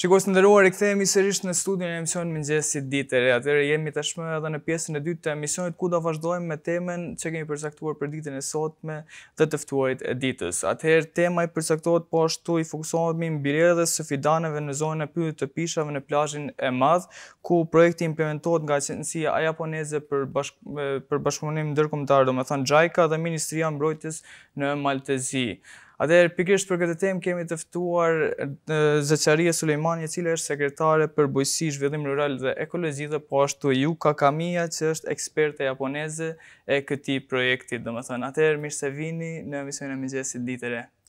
Shikues të nderuar, rikthehemi sërish në studion e emisionit Mëngjesi Ditë e Re. Atëherë jemi tashmë edhe në pjesën e dytë të emisionit ku do vazhdojmë me temën që kemi përcaktuar për ditën e sotme dhe të ftuarit e ditës. Atëherë tema e përcaktuar po ashtu i fokusohemi mbjelljes së fidaneve në zonën e pyllit të pishave në plazhin e Madh, ku projekti implementohet nga Agjencia Japoneze për për Bashkëpunim Ndërkombëtar, domethënë JICA dhe Ministria e Mbrojtjes në Mal të Zi. Atëherë pikërisht për këtë temë kemi të ftuar Zacharia Sulejmani, e cila është sekretare për Bujqësi, Zhvillim Rural dhe Ekologji dhe po ashtu Yuka Kamiya, që është eksperte japoneze e këtij projekti, domethënë. Atëherë mirë se vini në emisionin e mëngjesit Ditë e Re.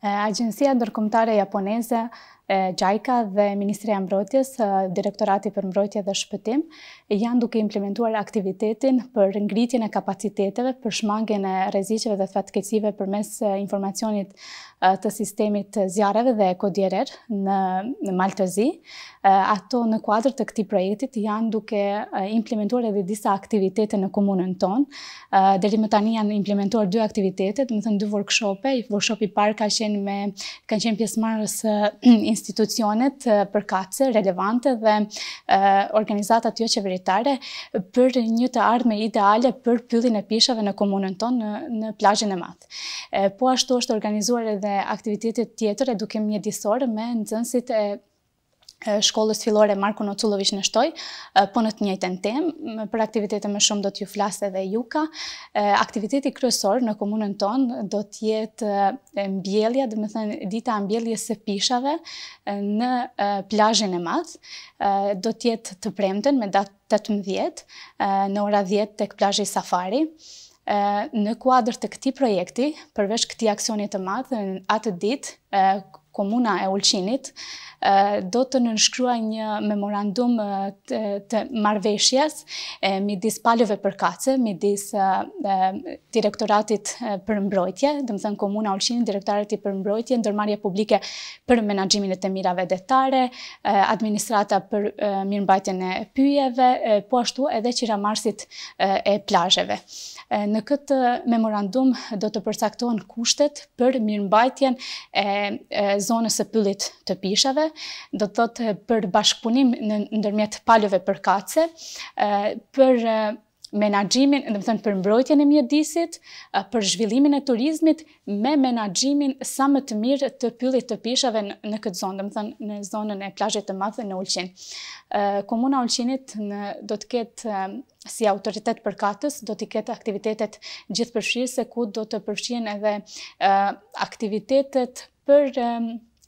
Agjencia ndërkombëtare japoneze JICA dhe Ministria e Mbrojtjes, Direktorati për Mbrojtje dhe Shpëtim, janë duke implementuar aktivitetin për ngritjen e kapaciteteve për shmangjen e rreziqeve dhe fatkeqësive përmes informacionit të sistemit të zjarreve dhe Eco-DRR në Mal të Zi. Ato në kuadër të këtij projektit janë duke implementuar edhe disa aktivitete në komunën tonë. Deri më tani janë implementuar dy aktivitete, domethënë dy workshope. Workshopi i parë ka qenë me kanë qenë pjesëmarrës institucionet përkatëse relevante dhe organizatat jo qeveritare për një të ardhme ideale për pyllin e pishave në komunën tonë në plazhin e madh. Po ashtu është organizuar edhe aktiviteti tjetër edukim mjedisor me nxënësit e shkollës fillore Marko Nuculloviq në Shtoj, po në të njëjtën temë, për aktivitete më shumë do t'ju flasë edhe Yuka. Aktiviteti kryesor në komunën tonë do të jetë mbjellja, domethënë dita e mbjelljes së pishave në plazhin e madh, do të jetë të premten me datë tetëmbëdhjetë, në ora dhjetë tek plazhi Safari. Në kuadër të këtij projekti, përveç këtij aksionit të madh, atë ditë Komuna e Ulqinit do të nënshkruajë një memorandum të marrëveshjes midis palëve përkatëse, midis Direktoratit për Mbrojtje, domethënë Komuna e Ulqinit, Direktorati për Mbrojtje, Ndërmarrja Publike për Menaxhimin e të Mirave Detare, administrata për mirëmbajtjen e pyjeve, po ashtu edhe qiramarrësit e plazheve. Në këtë memorandum do të përcaktohen kushtet për mirëmbajtjen e zonës së pyllit të pishave, do të thotë për bashkëpunim ndërmjet palëve përkatëse, për menaxhimin, domethënë për mbrojtjen e mjedisit, për zhvillimin e turizmit, me menaxhimin sa më të mirë të pyllit të pishave në këtë zonë, domethënë në zonën e Plazhit të Madh në Ulqin. Komuna e Ulqinit në, do të ketë si autoritet përkatës, do t'i ketë aktivitetet gjithëpërfshirëse ku do të përfshihen edhe aktivitetet për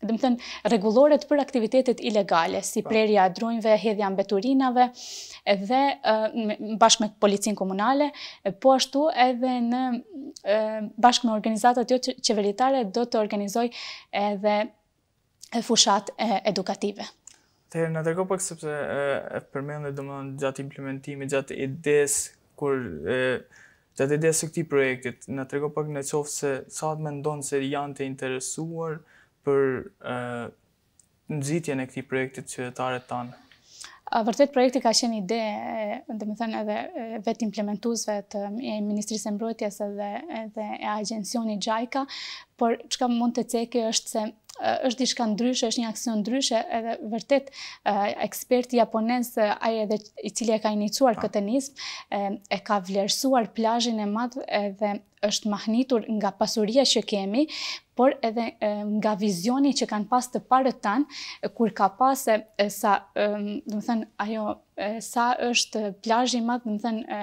domethënë, rregulloret për aktivitetet ilegale, si po. prerja e drunjve, hedhja e mbeturinave, dhe bashkë me policinë komunale, po ashtu edhe në bashkë me organizatat joqeveritare, do të organizojë edhe fushata edukative. Atëherë na trego pak sepse e, e përmende domethënë gjatë implementimit, gjatë idesë kur e, gjatë idesë së këtij projektit, na trego pak në qoftë se sa ti mendon se janë të interesuar për e, nxitjen e këtij projektit qytetarët tanë. Vërtet projekti ka qenë ide, domethënë edhe vetë implementuesve të Ministrisë së Mbrojtjes edhe, edhe e agencioni JICA, por çka mund të ceki është se është diçka ndryshe, është një aksion ndryshe, edhe vërtet eksperti japonez, ai edhe i cili e ka iniciuar ah. këtë nismë, e ka vlerësuar Plazhin e Madh edhe është mahnitur nga pasuria që kemi, por edhe nga vizioni që kanë pas të parët tanë, kur ka pas e sa, domethënë, ajo sa është plazhi i madh, domethënë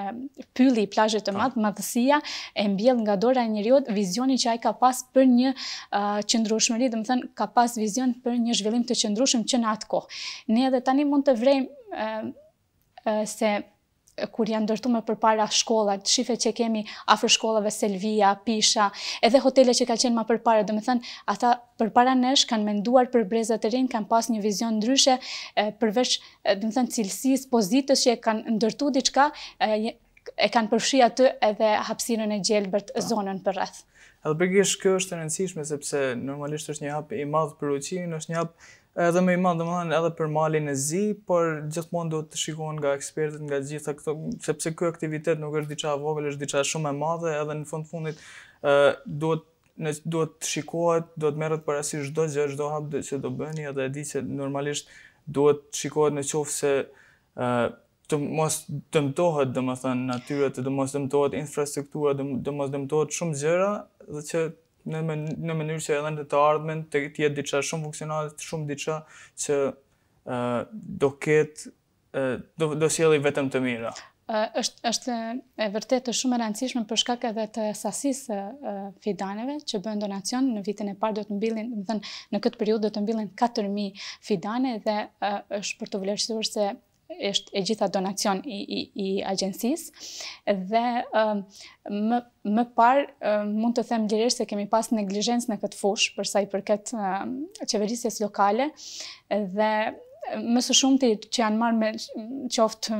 pylli i plazhit të po. madh, madhësia e mbjellë nga dora e njeriut vizionin që ai ka pas për një qëndrueshmëri, domethënë ka pas vizion për një zhvillim të qëndrueshëm që në atë kohë. Ne edhe tani mund të vërejmë se kur janë ndërtu më përpara shkollat, shihe që kemi afër shkollave selvia, pisha, edhe hotele që ka qenë ma përpara, domethënë, ata përpara nesh kanë menduar për brezat e rinj, kanë pas një vizion ndryshe përveç domethënë cilësisë, pozitës që e kanë ndërtu diçka, e kanë përfshi aty edhe hapësirën e gjelbërt, po, zonën përreth. Edhe për këtë kjo është e rëndësishme, sepse normalisht është një hap i madh për Ulqinin, është një hap edhe më i madh, domethënë edhe për Malin e Zi, por gjithmonë duhet të shikohen nga ekspertët, nga të gjitha këto, sepse ky aktivitet nuk është diçka e vogël, është diçka shumë e madhe, edhe në fund fundit duhet Në duhet të shikohet, duhet të merret parasysh çdo gjë, çdo hap që do bëhet, edhe e di që normalisht duhet të shikohet në qoftë se të mos dëmtohet, domethënë, natyra, të mos dëmtohet infrastruktura, të mos dëmtohet shumë gjëra, dhe që në, men, në mënyrë që edhe në të ardhmen të jetë diçka shumë funksionale, shumë diçka që uh, do ketë do sjelli vetëm të mira. Është është e vërtetë shumë e rëndësishme për shkak edhe të sasisë së fidaneve që bën donacion në vitin e parë do të mbillen, domethënë në këtë periudhë do të mbillen 4000 fidane dhe është për t'u vlerësuar se është e gjitha donacion i i i agjencisë dhe më Më parë, mund të them lirisht se kemi pas neglizhencë në këtë fushë, përsa i përket qeverisjes lokale, dhe më së shumti që janë marrë me qoftë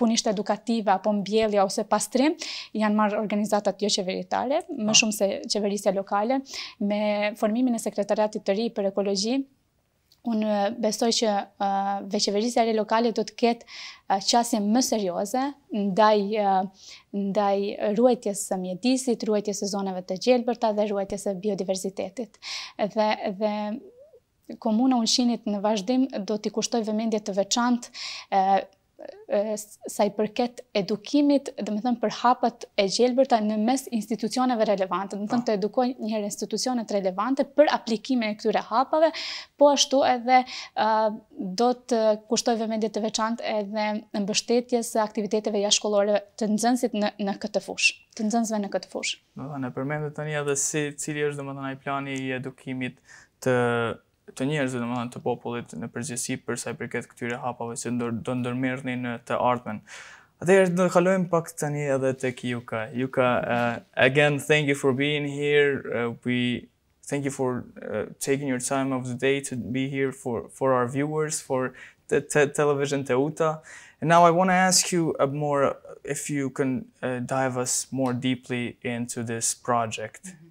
punishte edukative, apo mbjellja, ose pastrim, janë marrë organizatat joqeveritare, më shumë se qeverisja lokale, me formimin e sekretariatit të ri për ekologji, Unë besoj që vetëqeverisja e re lokale do të ketë qasje më serioze ndaj, ndaj ruajtjes së mjedisit, ruajtjes së zonave të gjelbërta dhe ruajtjes së biodiversitetit. Dhe, dhe komuna e Ulqinit në vazhdim do t'i kushtojë vëmendje të veçantë sa i përket edukimit, domethënë për hapat e gjelbërta nëpërmes institucioneve relevante, domethënë të edukojë njëherë institucionet relevante për aplikimin e këtyre hapave, po ashtu edhe do të kushtojë vëmendje të veçantë edhe mbështetjes së aktiviteteve jashtëshkollore të nxënësit në këtë fushë, të nxënësve në këtë fushë. Na përmendët tani edhe se cili është domethënë plani i edukimit të të njerëzve domethënë të popullit në përgjithësi për sa i përket këtyre hapave që ndër, do ndërmirrni në të ardhmen. Atëherë do të kalojmë pak tani edhe tek Juka. Juka, uh, again thank you for being here. Uh, we thank you for uh, taking your time of the day to be here for for our viewers for the te television Teuta. And now I want to ask you a more if you can uh, dive us more deeply into this project. Mm -hmm.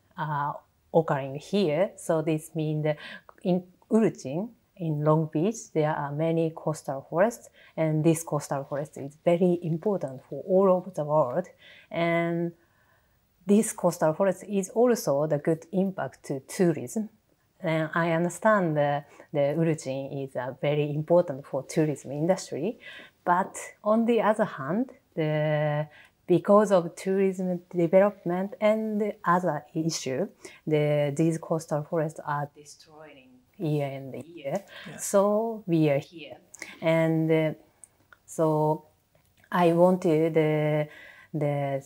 uh, occurring here. So this means in Uruchin, in Long Beach, there are many coastal forests, and this coastal forest is very important for all over the world. And this coastal forest is also the good impact to tourism. And I understand the, the Uruchin is uh, very important for tourism industry, but on the other hand, the because of tourism development and other issue, the, these coastal forests are destroying year and year. Yeah. So we are here. And uh, so I wanted uh, the,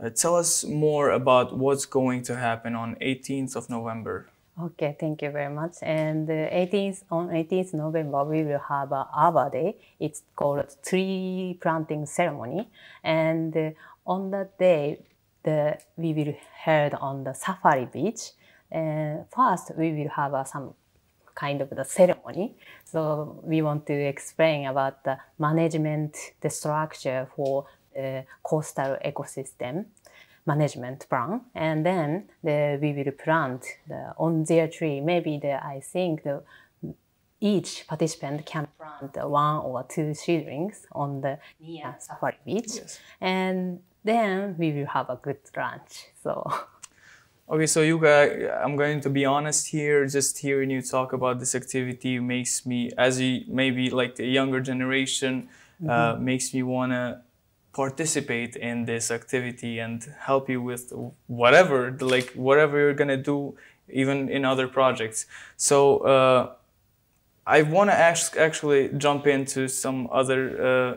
uh, tell us more about what's going to happen on 18th of November. Okay, thank you very much. And uh, 18th, on 18th November, we will have a Arbor Day. It's called tree planting ceremony. And uh, on that day, the, we will head on the safari beach. And first, we will have uh, some kind of the ceremony. So we want to explain about the management, the structure for the coastal ecosystem management plan. And then the, we will plant the on their tree. Maybe the, I think the, each participant can plant one or two seedlings on the near safari beach. Yes. And then we will have a good lunch. So. Okay, so Yuka, I'm going to be honest here. Just hearing you talk about this activity makes me, as you maybe like the younger generation, mm -hmm. uh, mm-hmm. makes me want to participate in this activity and help you with whatever, like whatever you're gonna do, even in other projects. So uh, I want to ask, actually, jump into some other. Uh,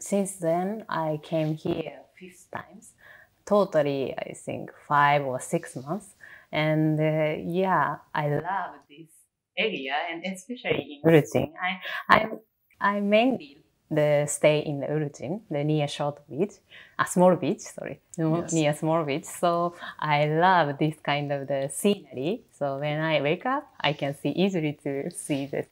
since then I came here fifth times, totally I think five or six months, and uh, yeah, I love this area and especially in Urucin. I, I, I mainly the stay in the Urucin, the near short beach, a small beach, sorry, yes. near small beach. So I love this kind of the scenery. So when I wake up, I can see easily to see the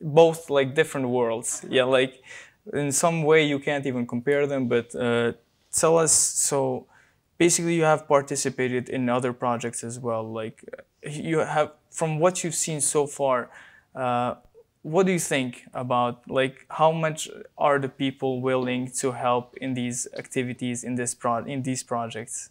both like different worlds. Yeah, like in some way you can't even compare them. But uh, tell us so basically you have participated in other projects as well like you have from what you've seen so far uh, what do you think about like how much are the people willing to help in these activities in this pro in these projects?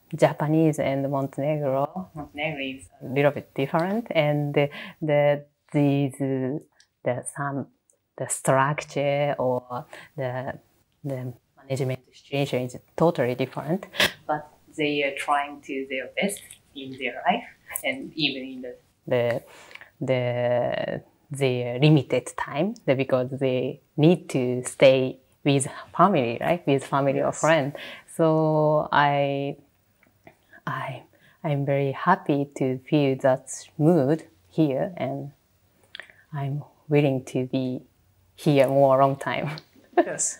Japanese and Montenegro Montenegro is a little bit different, and the the the, the some the structure or the the management situation is totally different, but they are trying to their best in their life and even in the the the the limited time because they need to stay with family, right? With family yes. or friends. So I, I, I'm very happy to feel that mood here, and I'm willing to be here more long time. yes,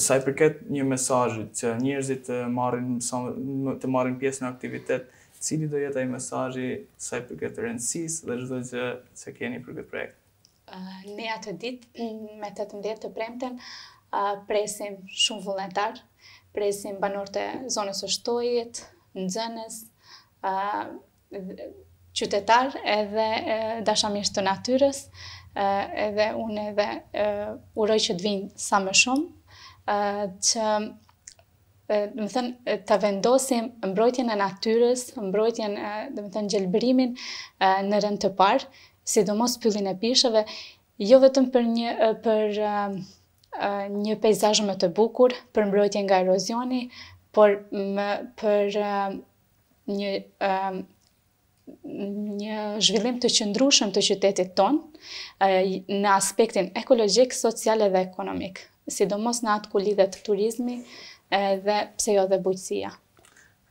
Sa i përket një mesazhi që njerëzit të marrin sa më të marrin pjesë në aktivitet, cili do jetë ai mesazhi sa i përket rëndësisë dhe çdo gjë që keni për këtë projekt? Ne atë ditë me 18 të premten presim shumë vullnetarë, presim banorët e zonës së Shtojit, nxënës, qytetarë edhe dashamirës të natyrës edhe unë edhe uroj që të vijnë sa më shumë që domethënë ta vendosim mbrojtjen e natyrës, mbrojtjen domethënë gjelbërimin në rend të parë, sidomos pyllin e pishave, jo vetëm për një, për, një peizazh më të bukur, për mbrojtje nga erozioni, por më për një një zhvillim të qëndrueshëm të qytetit tonë në aspektin ekologjik, social dhe ekonomik, sidomos në atë ku lidhet turizmi dhe pse jo dhe bujqësia.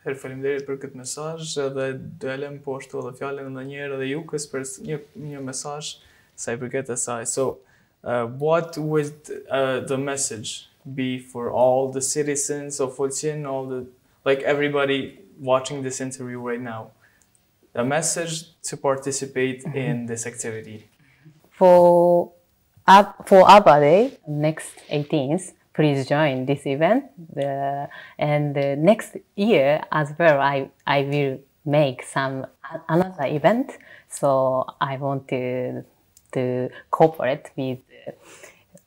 Atëherë faleminderit për këtë mesazh dhe do ja lëmë po ashtu edhe fjalën edhe një herë edhe Jukës për një një mesazh sa i përket asaj. So, uh, what would uh, the message be for all the citizens of Ulqin, all the like everybody watching this interview right now? A message to participate mm -hmm. in this activity. For up for Abba Day next 18th, please join this event. The, and the next year as well, I I will make some another event. So I want to to cooperate with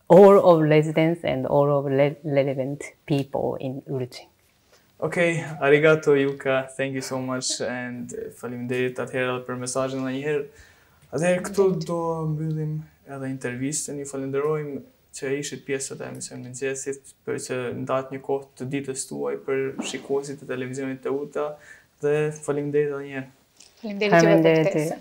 all of residents and all of relevant people in Ulqin. Okej, arigato Yuka, thank you so much and faleminderit atëherë edhe për mesazhin edhe një herë. Atëherë këtu do mbyllim edhe intervistën, ju falënderojmë që ishit pjesë sot e emisionit të mëngjesit, për që ndatë një kohë të ditës tuaj për shikuesit e televizionit Teuta dhe faleminderit edhe një herë. Faleminderit juve për ftesën.